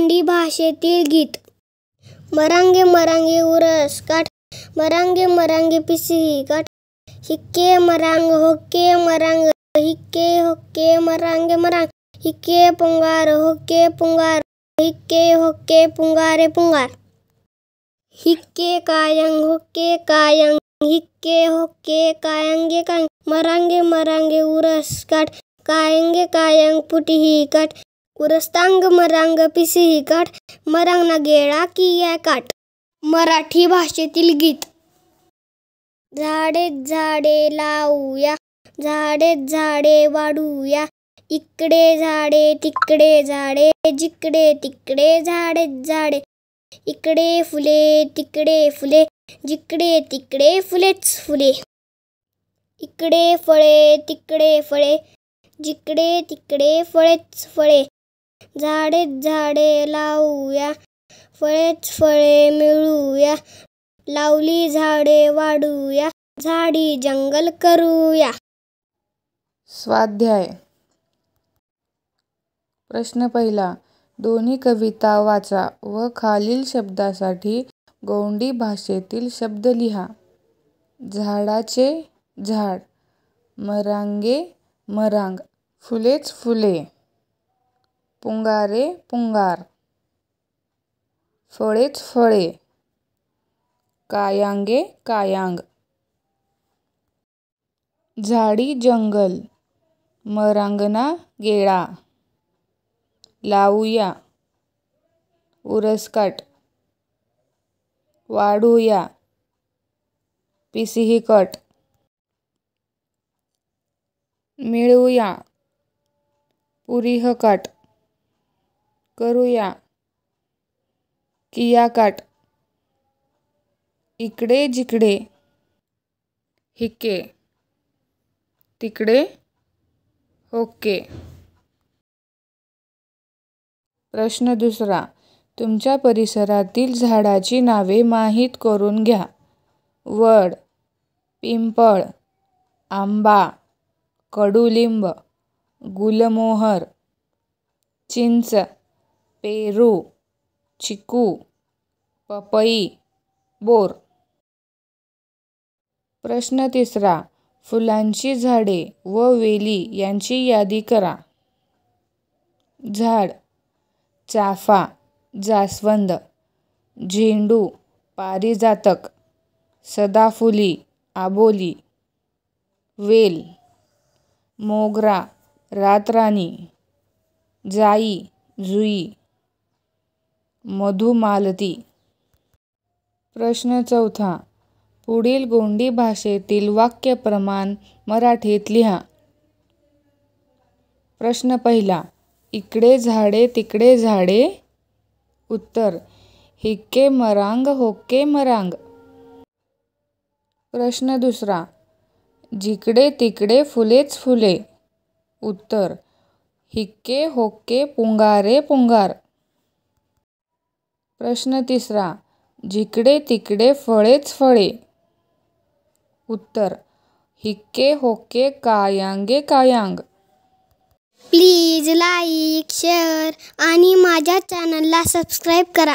भाषेतील गीत. मरांगे मरांगे उरस काठ, मरांगे मरांगे पिसी काठ. हिक्के मरांग होके मरांग, हिक्के होके मरांगे मरांग. हिक्के पुंगार होके पुंगार, हिक्के होके पुंगारे पुंगार. हिक्के कायंग होके कायंग, हिक्के होके कायंगे कायंग. मरांगे मरांगे उरस काठ, कायंगे कायंग पुटी ही काठ. उरस्तांग मरांग पिसी काठ मरांग ना गेळा किया काठ. मराठी भाषेतील गीत. झाडे झाडे लावूया झाडे झाडे वाढूया. इकडे झाडे तिकडे झाडे जिकडे तिकडे झाडे झाडे. इकडे फुले तिकडे फुले जिकडे तिकडे फुलेच फुले. इकडे फळे तिकडे फळे जिकडे तिकडे फळेच फळे. झाडेच झाडे लावूया फळेच फळे मिळूया लावली झाडे वाढूया झाडी जंगल करूया. स्वाध्याय. प्रश्न पहिला. दोन्ही कविता वाचा व खालील शब्दासाठी गोंडी भाषेतील शब्द लिहा. झाडाचे झाड. मरांगे मरांग. फुलेच फुले. पुंगारे पुंगार. फळेच फळे. कायांगे कायांग. झाडी जंगल. मरांगना गेळा. लावूया. उरसकाट. वाढूया. पिसिहिकट. मिळूया. पुरीहकाट. करूया. कियाकाट इकडे जिकडे. हिके. तिकडे. ओके प्रश्न दुसरा. तुमच्या परिसरातील झाडाची नावे माहीत करून घ्या. वड पिंपळ आंबा कडुलिंब गुलमोहर चिंच. पेरू चिकू पपई बोर. प्रश्न तिसरा फुलांची झाडे व वेली यांची यादी करा. झाड चाफा जास्वंद झेंडू पारिजातक सदाफुली आबोली वेल. मोगरा रातराणी जाई जुई. मधुमालती. प्रश्न चौथा. पुढील गोंडी भाषेतील वाक्यप्रमाण मराठीत लिहा. प्रश्न पहिला. इकडे झाडे तिकडे झाडे. उत्तर. हिक्के मरांग होक्के मरांग. प्रश्न दुसरा. जिकडे तिकडे फुलेच फुले. उत्तर. हिक्के होक्के पुंगारे पुंगार. प्रश्न तिसरा जिकडे तिकडे फळेच फळे. उत्तर हिक्के होके कायांगे कायांग. प्लीज लाईक शेअर आणि माझ्या चॅनलला सबस्क्राईब करा.